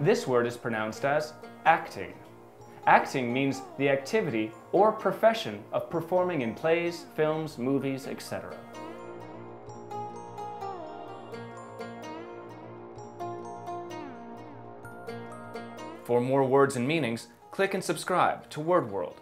This word is pronounced as acting. Acting means the activity or profession of performing in plays, films, movies, etc. For more words and meanings, click and subscribe to Word World.